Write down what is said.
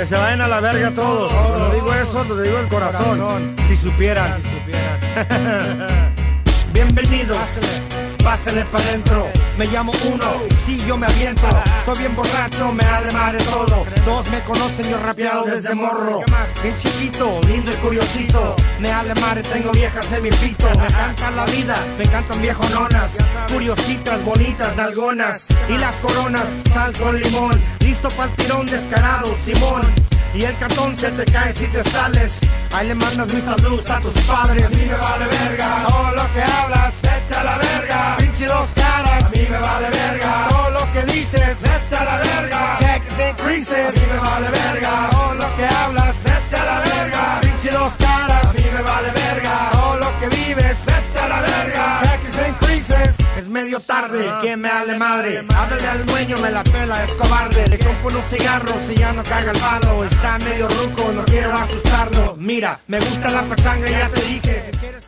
Que se vayan a la verga todos. Lo digo eso, lo digo en corazón. Si supieran. Si supieran. Bienvenidos. Pásale para adentro, me llamo uno, si yo me aviento, soy bien borracho, me ale madre todo, todos me conocen, yo rapeado desde morro, bien chiquito, lindo y curiosito, me ale madre, tengo viejas en mi pito, me encanta la vida, me encantan viejononas, curiositas, bonitas, nalgonas, y las coronas, sal con limón, listo para tirón descarado, Simón, y el cartón se te cae si te sales. Ahí le mandas mi salud a tus padres. Mí me vale verga. Medio tarde, que me ale madre. Háblale al dueño, me la pela, es cobarde. Le compro unos cigarros y ya no caga el palo. Está medio ruco, no quiero asustarlo. Mira, me gusta la pachanga, ya te dije. Si quieres